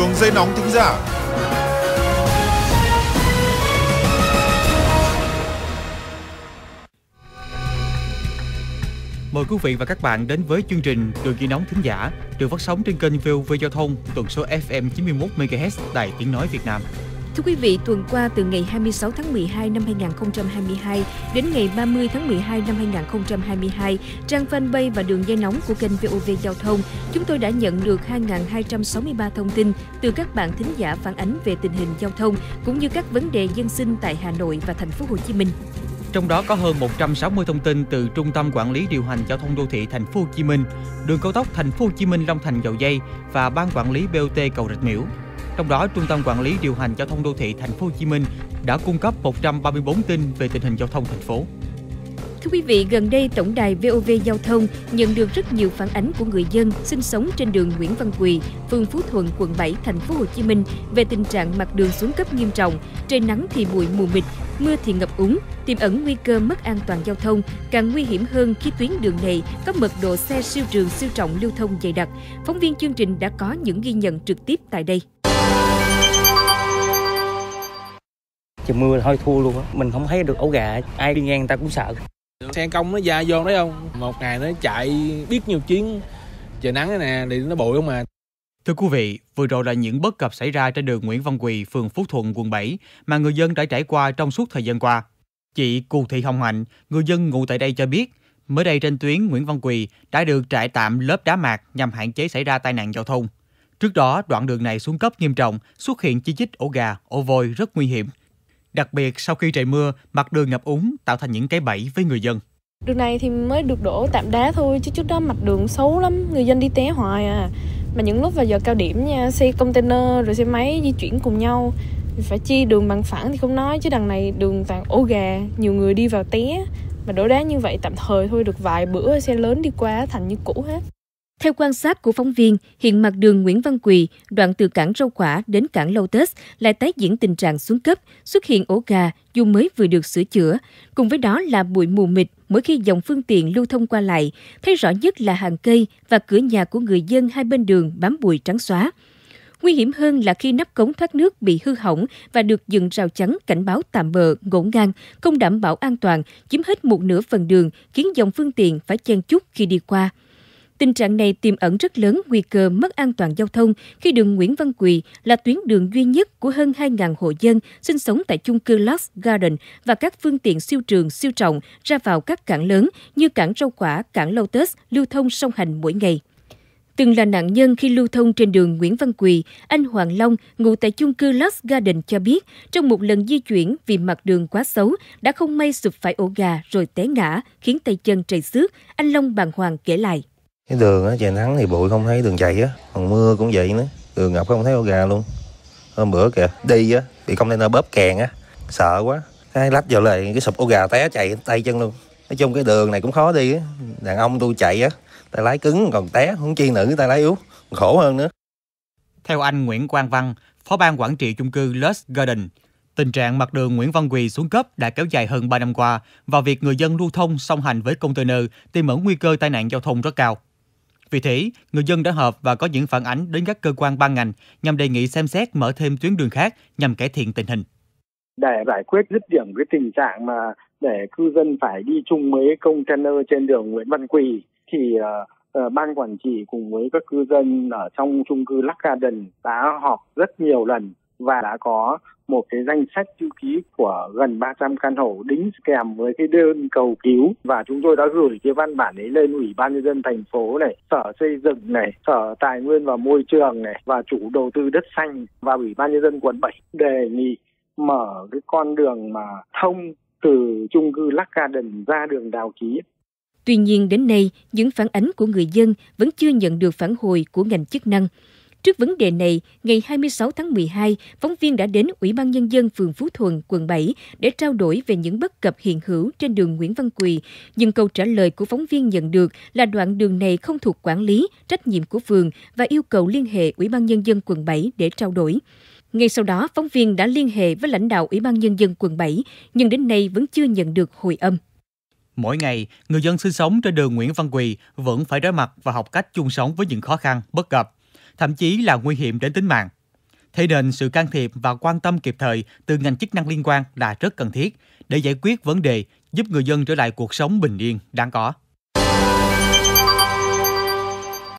Đường dây nóng thính giả Mời quý vị và các bạn đến với chương trình Đường dây nóng thính giả, được phát sóng trên kênh VOV Giao thông tuần số FM 91 MHz Đài Tiếng nói Việt Nam. Thưa quý vị, tuần qua từ ngày 26 tháng 12 năm 2022 đến ngày 30 tháng 12 năm 2022, trang fanpage và đường dây nóng của kênh VOV Giao thông, chúng tôi đã nhận được 2.263 thông tin từ các bạn thính giả phản ánh về tình hình giao thông cũng như các vấn đề dân sinh tại Hà Nội và thành phố Hồ Chí Minh. Trong đó có hơn 160 thông tin từ Trung tâm Quản lý điều hành giao thông đô thị Thành phố Hồ Chí Minh, Đường cao tốc Thành phố Hồ Chí Minh Long Thành Dầu Dây và Ban quản lý BOT cầu Rạch Miễu. Trong đó, Trung tâm Quản lý điều hành giao thông đô thị Thành phố Hồ Chí Minh đã cung cấp 134 tin về tình hình giao thông thành phố. Thưa quý vị, gần đây tổng đài VOV Giao thông nhận được rất nhiều phản ánh của người dân sinh sống trên đường Nguyễn Văn Quỳ, phường Phú Thuận, quận 7, thành phố Hồ Chí Minh về tình trạng mặt đường xuống cấp nghiêm trọng, trời nắng thì bụi mù mịt, mưa thì ngập úng, tiềm ẩn nguy cơ mất an toàn giao thông, càng nguy hiểm hơn khi tuyến đường này có mật độ xe siêu trường siêu trọng lưu thông dày đặc. Phóng viên chương trình đã có những ghi nhận trực tiếp tại đây. Trời mưa thôi thua luôn á, mình không thấy được ổ gà, ai đi ngang ta cũng sợ. Xe công nó ra vô đấy không? Một ngày nó chạy biết nhiều chuyến, trời nắng nè, thì nó bụi không mà. Thưa quý vị, vừa rồi là những bất cập xảy ra trên đường Nguyễn Văn Quỳ, phường Phú Thuận, quận 7 mà người dân đã trải qua trong suốt thời gian qua. Chị Cù Thị Hồng Hạnh, người dân ngụ tại đây cho biết, mới đây trên tuyến Nguyễn Văn Quỳ đã được trải tạm lớp đá mạc nhằm hạn chế xảy ra tai nạn giao thông. Trước đó, đoạn đường này xuống cấp nghiêm trọng, xuất hiện chi chít ổ gà, ổ vôi rất nguy hiểm. Đặc biệt sau khi trời mưa, mặt đường ngập úng tạo thành những cái bẫy với người dân. Đường này thì mới được đổ tạm đá thôi chứ trước đó mặt đường xấu lắm, người dân đi té hoài à. Mà những lúc vào giờ cao điểm nha, xe container rồi xe máy di chuyển cùng nhau phải chi đường bằng phẳng thì không nói chứ đằng này đường toàn ổ gà, nhiều người đi vào té. Mà đổ đá như vậy tạm thời thôi được vài bữa xe lớn đi qua thành như cũ hết. Theo quan sát của phóng viên, hiện mặt đường Nguyễn Văn Quỳ, đoạn từ cảng Rau Quả đến cảng Lotus lại tái diễn tình trạng xuống cấp, xuất hiện ổ gà dù mới vừa được sửa chữa. Cùng với đó là bụi mù mịt mỗi khi dòng phương tiện lưu thông qua lại, thấy rõ nhất là hàng cây và cửa nhà của người dân hai bên đường bám bụi trắng xóa. Nguy hiểm hơn là khi nắp cống thoát nước bị hư hỏng và được dựng rào chắn cảnh báo tạm bờ, ngổn ngang, không đảm bảo an toàn, chiếm hết một nửa phần đường, khiến dòng phương tiện phải chen chúc khi đi qua. Tình trạng này tiềm ẩn rất lớn nguy cơ mất an toàn giao thông khi đường Nguyễn Văn Quỳ là tuyến đường duy nhất của hơn 2.000 hộ dân sinh sống tại chung cư Lost Garden và các phương tiện siêu trường siêu trọng ra vào các cảng lớn như cảng rau quả, cảng Lotus lưu thông song hành mỗi ngày. Từng là nạn nhân khi lưu thông trên đường Nguyễn Văn Quỳ, anh Hoàng Long, ngụ tại chung cư Lost Garden cho biết, trong một lần di chuyển vì mặt đường quá xấu, đã không may sụp phải ổ gà rồi té ngã, khiến tay chân trầy xước, anh Long bàng hoàng kể lại. Cái đường á, trời nắng thì bụi không thấy đường chạy á, còn mưa cũng vậy nữa, đường ngập không thấy ô gà luôn. Hôm bữa kìa, đi á, bị container bóp kèn á, sợ quá, cái lách vào lại cái sụp ô gà té chạy tay chân luôn. Nói chung cái đường này cũng khó đi á, đàn ông tôi chạy á, tay lái cứng còn té, không chi nữ tay lái yếu, khổ hơn nữa. Theo anh Nguyễn Quang Văn, Phó ban quản trị chung cư Lush Garden, tình trạng mặt đường Nguyễn Văn Quỳ xuống cấp đã kéo dài hơn 3 năm qua và việc người dân lưu thông song hành với container tiềm ẩn nguy cơ tai nạn giao thông rất cao. Vì thế, người dân đã họp và có những phản ánh đến các cơ quan ban ngành nhằm đề nghị xem xét mở thêm tuyến đường khác nhằm cải thiện tình hình. Để giải quyết dứt điểm cái tình trạng mà để cư dân phải đi chung với container trên đường Nguyễn Văn Quỳ thì uh, uh, ban quản trị cùng với các cư dân ở trong chung cư Lắc Garden đã họp rất nhiều lần và đã có một cái danh sách chữ ký của gần 300 căn hộ đính kèm với cái đơn cầu cứu và chúng tôi đã gửi cái văn bản ấy lên ủy ban nhân dân thành phố này, sở xây dựng này, sở tài nguyên và môi trường này và chủ đầu tư đất xanh và ủy ban nhân dân quận 7 đề nghị mở cái con đường mà thông từ chung cư Lắc Garden ra đường Đào Ký Tuy nhiên đến nay, những phản ánh của người dân vẫn chưa nhận được phản hồi của ngành chức năng. Trước vấn đề này, ngày 26 tháng 12, phóng viên đã đến Ủy ban Nhân dân phường Phú Thuận, quận 7 để trao đổi về những bất cập hiện hữu trên đường Nguyễn Văn Quỳ. Nhưng câu trả lời của phóng viên nhận được là đoạn đường này không thuộc quản lý, trách nhiệm của phường và yêu cầu liên hệ Ủy ban Nhân dân quận 7 để trao đổi. Ngay sau đó, phóng viên đã liên hệ với lãnh đạo Ủy ban Nhân dân quận 7, nhưng đến nay vẫn chưa nhận được hồi âm. Mỗi ngày, người dân sinh sống trên đường Nguyễn Văn Quỳ vẫn phải đối mặt và học cách chung sống với những khó khăn, bất cập, thậm chí là nguy hiểm đến tính mạng. Thế nên sự can thiệp và quan tâm kịp thời từ ngành chức năng liên quan là rất cần thiết để giải quyết vấn đề, giúp người dân trở lại cuộc sống bình yên đáng có.